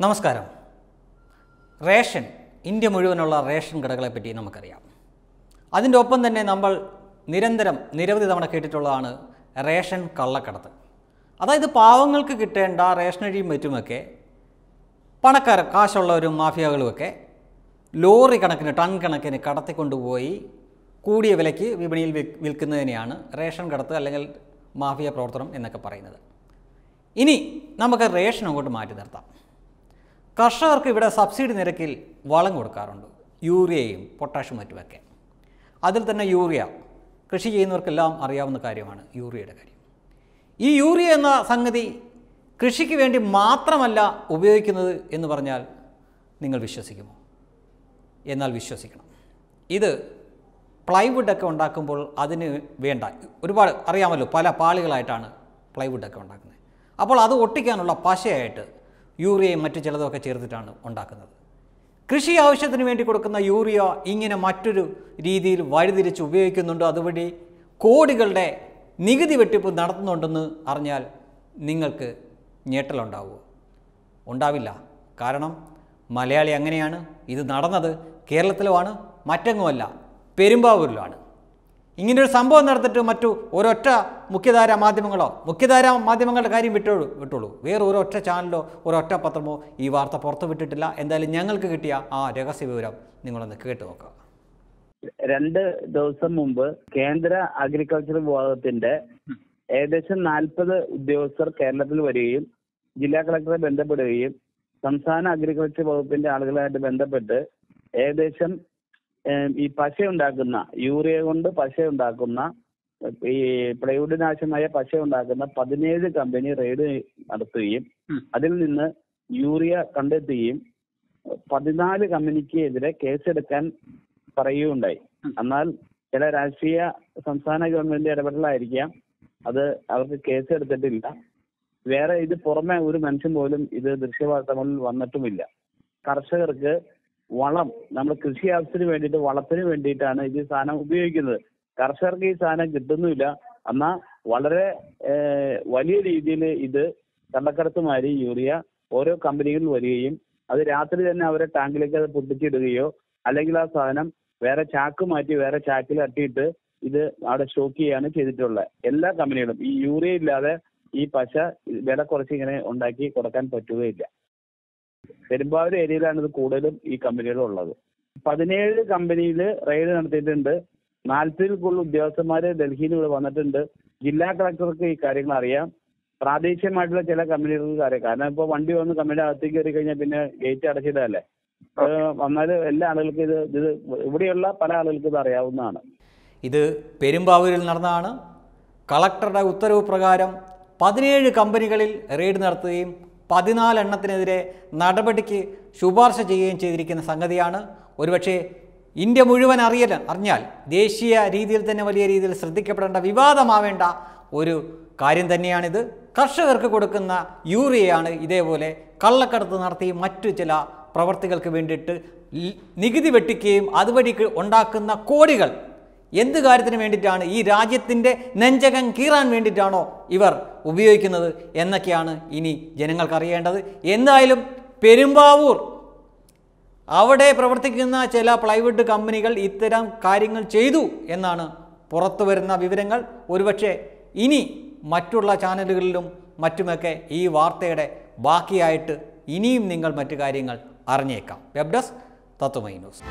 നമസ്കാരം. Ration India മുഴുവനുള്ള ration കടകളെ പറ്റി നമുക്കറിയാം. അതിന്റെ ഒപ്പം തന്നെ നമ്മൾ നിരന്തരം നിരവധി തവണ കേട്ടിട്ടുള്ളതാണ് റേഷൻ കള്ളക്കടത്ത്. അതായത് പാവങ്ങൾക്ക് കിട്ടേണ്ട റേഷനരിയും മറ്റുമൊക്കെ പണക്കാർ കാശുള്ളവരും മാഫിയകളുമൊക്കെ ലോറി കണക്കിന് ടൺ കണക്കിന് കടത്തിക്കൊണ്ടുപോയി കൂടിയ വിലയ്ക്ക് വിപണിയിൽ വിൽ- വിൽക്കുന്നതിനെയാണ് റേഷൻ കടത്ത് അല്ലെങ്കിൽ മാഫിയ പ്രവർത്തനം എന്നൊക്കെ പറയുന്നത്. ഇനി നമുക്ക് റേഷൻ അങ്ങോട്ട് മാറ്റി നിർത്താം. കർഷകർക്ക് ഇവിടെ സബ്സിഡി നിരക്കിൽ വളം കൊടുക്കാറുണ്ട്. യൂറിയയും പൊട്ടാഷും മറ്റുമൊക്കെ. അതിൽ തന്നെ യൂറിയ. കൃഷി ചെയ്യുന്നവർക്കെല്ലാം അറിയാവുന്ന കാര്യമാണ് യൂറിയയുടെ കാര്യം. ഈ യൂറിയ എന്ന സംഗതി കൃഷിക്ക് വേണ്ടി മാത്രമല്ല ഉപയോഗിക്കുന്നത് എന്ന് പറഞ്ഞാൽ നിങ്ങൾ വിശ്വസിക്കുമോ? എന്നാൽ വിശ്വസിക്കണം. ഇത് പ്ലൈവുഡൊക്കെ ഉണ്ടാക്കുമ്പോൾ അതിന് വേണ്ട. ഒരുപാട് അറിയാമല്ലോ പല പാളികളായിട്ടാണ് പ്ലൈവുഡൊക്കെ ഉണ്ടാക്കുന്നത്. അപ്പോൾ അത് ഒട്ടിക്കാനുള്ള പശയായിട്ട് യൂറിയയും മറ്റു ചിലതൊക്കെ ചേർത്തിട്ടാണ് ഉണ്ടാക്കുന്നത്. കൃഷി ആവശ്യത്തിന് വേണ്ടി കൊടുക്കുന്ന യൂറിയ ഇങ്ങനെ മറ്റൊരു രീതിയിൽ വഴിതിരിച്ച് ഉപയോഗിക്കുന്നുണ്ട്. അതുവഴി കോടികളുടെ നികുതി വെട്ടിപ്പ് നടത്തുന്നുണ്ടെന്ന് അറിഞ്ഞാൽ നിങ്ങൾക്ക് ഞെട്ടലുണ്ടാവുമോ ഉണ്ടാവില്ല. കാരണം മലയാളി അങ്ങനെയാണ്. ഇത് നടന്നത് കേരളത്തിലുമാണ് മറ്റെങ്ങുമല്ല. പെരുമ്പാവൂരിലാണ്. ഇങ്ങനൊരു സംഭവം നടന്നിട്ട് മറ്റു ഒരൊറ്റ മുഖ്യധാര മാധ്യമങ്ങളോ മുഖ്യധാര മാധ്യമങ്ങളുടെ കാര്യം വിട്ടോളൂ വിട്ടോളൂ വേറെ ഒരൊറ്റ ചാനലോ ഒരൊറ്റ പത്രമോ ഈ വാർത്ത പുറത്തു വിട്ടിട്ടില്ല. എന്തായാലും ഞങ്ങൾക്ക് കിട്ടിയ ആ രഹസ്യ വിവരം നിങ്ങളൊന്ന് കേട്ടു നോക്കാം. രണ്ട് ദിവസം മുമ്പ് കേന്ദ്ര അഗ്രികൾച്ചർ വിഭാഗത്തിന്റെ ഏകദേശം നാൽപ്പത് ഉദ്യോഗസ്ഥർ കേരളത്തിൽ വരികയും ജില്ലാ കളക്ടറെ ബന്ധപ്പെടുകയും സംസ്ഥാന അഗ്രികൾച്ചർ വകുപ്പിന്റെ ആളുകളായിട്ട് ബന്ധപ്പെട്ട് ഏകദേശം ഈ പശ ഉണ്ടാക്കുന്ന യൂറിയ കൊണ്ട് പശ ഉണ്ടാക്കുന്ന ഈ പ്ലൈവുഡ് നാശമായ പശ ഉണ്ടാക്കുന്ന പതിനേഴ് കമ്പനി റെയ്ഡ് നടത്തുകയും അതിൽ നിന്ന് യൂറിയ കണ്ടെത്തുകയും പതിനാല് കമ്പനിക്ക് എതിരെ കേസെടുക്കാൻ പറയുകയുണ്ടായി. എന്നാൽ ചില രാഷ്ട്രീയ സംസ്ഥാന ഗവൺമെന്റ് ഇടപെടലായിരിക്കാം അത് അവർക്ക് കേസ് എടുത്തിട്ടില്ല വേറെ ഇത് പുറമെ ഒരു മനുഷ്യൻ പോലും ഇത് ദൃശ്യവാർത്തകളിൽ വന്നിട്ടുമില്ല. കർഷകർക്ക് വളം നമ്മൾ കൃഷി ആവശ്യത്തിന് വേണ്ടിയിട്ട് വളത്തിന് വേണ്ടിയിട്ടാണ് ഈ സാധനം ഉപയോഗിക്കുന്നത്. കർഷകർക്ക് ഈ സാധനം കിട്ടുന്നില്ല എന്നാൽ വളരെ വലിയ രീതിയിൽ ഇത് കള്ളക്കടത്തുമാരി യൂറിയ ഓരോ കമ്പനികളിൽ വരികയും അത് രാത്രി തന്നെ അവരെ ടാങ്കിലേക്ക് അത് പൊട്ടിച്ചിടുകയോ അല്ലെങ്കിൽ ആ സാധനം വേറെ ചാക്ക് മാറ്റി വേറെ ചാക്കിൽ അട്ടിയിട്ട് ഇത് അവിടെ സ്റ്റോക്ക് ചെയ്യാണ് ചെയ്തിട്ടുള്ളത്. എല്ലാ കമ്പനികളും ഈ യൂറിയ ഇല്ലാതെ ഈ പശ വില കുറച്ച് ഇങ്ങനെ ഉണ്ടാക്കി കൊടുക്കാൻ പറ്റുകയില്ല. പെരുമ്പാവൂർ ഏരിയയിലാണ് ഇത് കൂടുതലും ഈ കമ്പനികൾ ഉള്ളത്. പതിനേഴ് കമ്പനിയിൽ റെയ്ഡ് നടത്തിയിട്ടുണ്ട്. നാൽപ്പതിൽ കൂടുതൽ ഉദ്യോഗസ്ഥന്മാര് ഡൽഹിയിൽ ഇവിടെ വന്നിട്ടുണ്ട്. ജില്ലാ കളക്ടർക്ക് ഈ കാര്യങ്ങൾ അറിയാം. പ്രാദേശികമായിട്ടുള്ള ചില കമ്പനികൾക്ക് അറിയാം. കാരണം ഇപ്പൊ വണ്ടി വന്ന് കമ്പനിയുടെ അകത്തേക്ക് കയറി കഴിഞ്ഞാൽ പിന്നെ ഗേറ്റ് അടച്ചിടല്ലേ? വന്നാൽ എല്ലാ ആളുകൾക്കും ഇത് ഇത് ഇവിടെയുള്ള പല ആളുകൾക്കും ഇത് അറിയാവുന്നതാണ്. ഇത് പെരുമ്പാവൂരിൽ നടന്നതാണ്. കളക്ടറുടെ ഉത്തരവ് പ്രകാരം പതിനേഴ് കമ്പനികളിൽ റെയ്ഡ് നടത്തുകയും പതിനാലെണ്ണത്തിനെതിരെ നടപടിക്ക് ശുപാർശ ചെയ്യുകയും ചെയ്തിരിക്കുന്ന സംഗതിയാണ്. ഒരുപക്ഷെ ഇന്ത്യ മുഴുവൻ അറിയൽ അറിഞ്ഞാൽ ദേശീയ രീതിയിൽ തന്നെ വലിയ രീതിയിൽ ശ്രദ്ധിക്കപ്പെടേണ്ട വിവാദമാവേണ്ട ഒരു കാര്യം തന്നെയാണിത്. കർഷകർക്ക് കൊടുക്കുന്ന യൂറിയയാണ് ഇതേപോലെ കള്ളക്കടത്ത് നടത്തി മറ്റു ചില പ്രവർത്തികൾക്ക് വേണ്ടിയിട്ട് നികുതി വെട്ടിക്കുകയും അതുവഴി ഉണ്ടാക്കുന്ന കോടികൾ എന്ത് കാര്യത്തിന് വേണ്ടിയിട്ടാണ് ഈ രാജ്യത്തിന്റെ നെഞ്ചകം കീറാൻ വേണ്ടിയിട്ടാണോ ഇവർ ഉപയോഗിക്കുന്നത് എന്നൊക്കെയാണ് ഇനി ജനങ്ങൾക്ക് അറിയേണ്ടത്. എന്തായാലും പെരുമ്പാവൂർ അവിടെ പ്രവർത്തിക്കുന്ന ചില പ്ലൈവുഡ് കമ്പനികൾ ഇത്തരം കാര്യങ്ങൾ ചെയ്തു എന്നാണ് പുറത്തു വരുന്ന വിവരങ്ങൾ. ഒരുപക്ഷെ ഇനി മറ്റുള്ള ചാനലുകളിലും മറ്റുമൊക്കെ ഈ വാർത്തയുടെ ബാക്കിയായിട്ട് ഇനിയും നിങ്ങൾ മറ്റു കാര്യങ്ങൾ അറിഞ്ഞേക്കാം. Web desk Tatwamayi news.